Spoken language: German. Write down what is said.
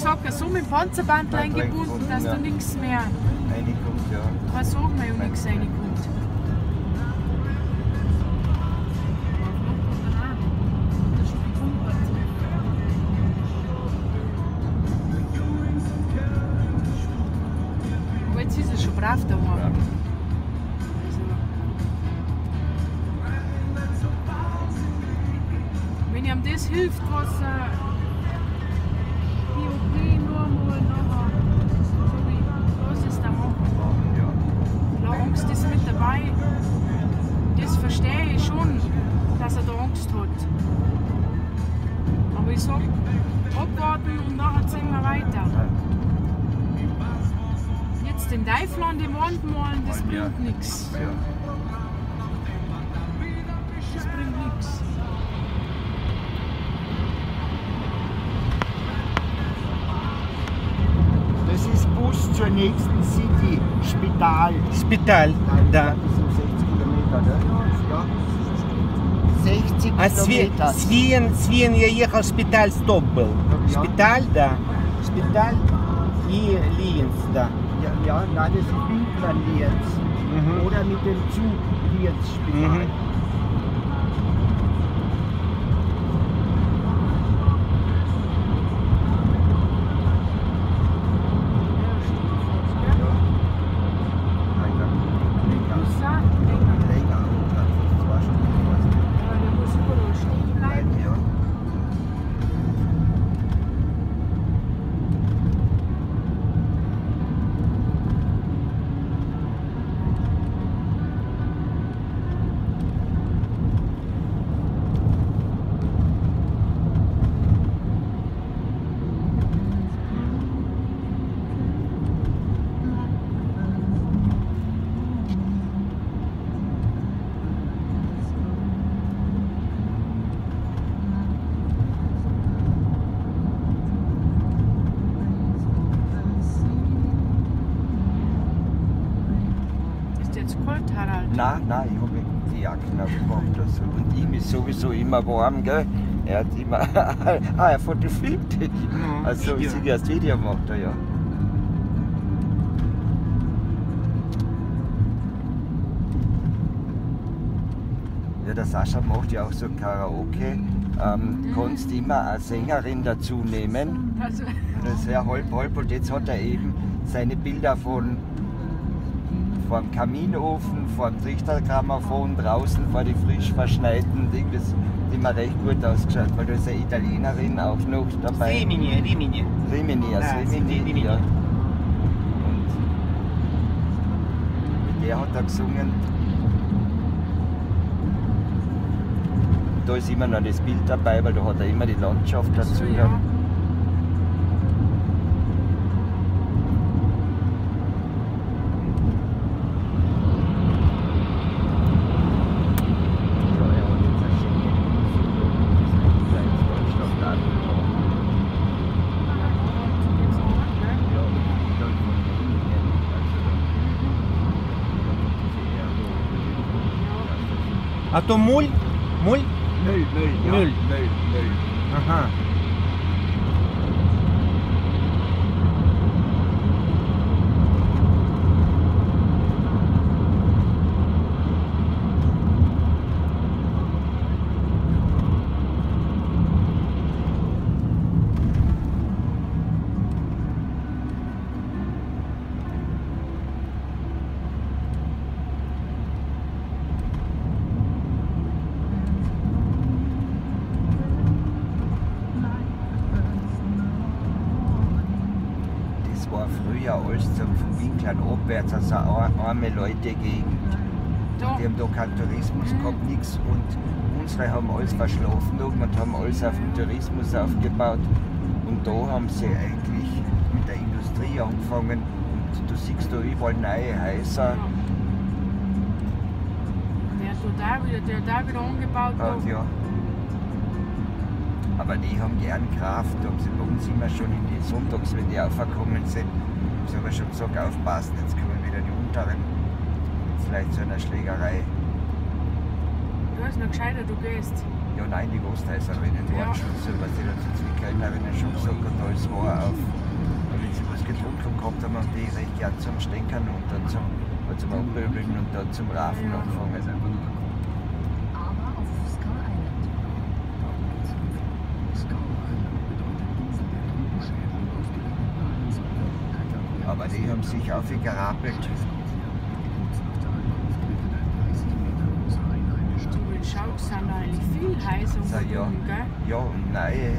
gesagt, so mit dem Panzerband Band eingebunden, dass ja. da nichts mehr reinkommt, ja. dran sagen wir ja nichts reinkommt. Aber jetzt ist es schon brav da Ja. oben. Also, wenn ihm das hilft, was äh, die OP was ist da machen. Ja. Angst ist mit dabei. Das verstehe ich schon, dass er da Angst hat. Aber ich sag, abwarten und nachher ziehen wir weiter. Jetzt den Teufel an die Wand malen, das bringt nichts. zur nächsten City, Spital. Spital, да. Das sind 60 Kilometer, ne? Ja. 60 А Сви- Kilometer. Свин, Свин, я ехал, Шпиталь стоп был. Ja. Шпиталь, да. Шпиталь и Лиенс, да. Ja, ja, nein, das ist Bildplan Lienz. Mhm. Oder mit dem Zug Lienz Spital. Mhm. Jetzt kalt, Harald? Nein, nein, ich habe die Jacken aufgemacht. Also. Und ihm ist sowieso immer warm, gell? Er hat immer. ah, er dich. Mhm, Also, ich Video. sehe erst Video macht er ja. Ja, der Sascha macht ja auch so Karaoke. Ähm, kannst immer eine Sängerin dazu nehmen. Also, Das ist sehr halb halb und jetzt hat er eben seine Bilder von vor dem Kaminofen, vor dem Trichtergrammophon draußen, vor die frisch verschneiten Dinge. Das sind mir recht gut ausgeschaut, weil da ist eine Italienerin auch noch dabei. Rimini, Rimini. Rimini, also Nein, Rimini, Rimini. Ja. Und der hat da gesungen. Da ist immer noch das Bild dabei, weil da hat er immer die Landschaft dazu. Ja. А то муль? Муль? Müll, Müll, ja. Müll. Müll, Müll. Ага. Früher alles zum vom Winklern abwärts, also eine arme Leute Gegend. Da, Die haben da keinen Tourismus gehabt, nichts. Und unsere haben alles verschlafen oben und haben alles auf den Tourismus aufgebaut. Und da haben sie eigentlich mit der Industrie angefangen. Und du siehst da überall neue Häuser. der tut da wieder, der da wieder. Und ja. Aber die haben gern Kraft. Haben sie bei uns immer schon in die Sonntags, wenn die aufgekommen sind, muss aber schon gesagt aufpassen, jetzt kommen wieder die unteren. Vielleicht zu einer Schlägerei. Du hast noch gescheiter, du gehst. Ja, nein, die Großteilserinnen ja. waren schon so, was die da zu Zwickellnerinnen schon gesagt und alles war auf. Und wenn sie was getrunken gehabt haben, haben die recht gern zum Stecken und dann zum, zum Umböbeln und dann zum Rafen ja. angefangen. Also, Also, Sie haben sich aufgerappelt. Du willst sind eigentlich viel heißer ja, ja, und neue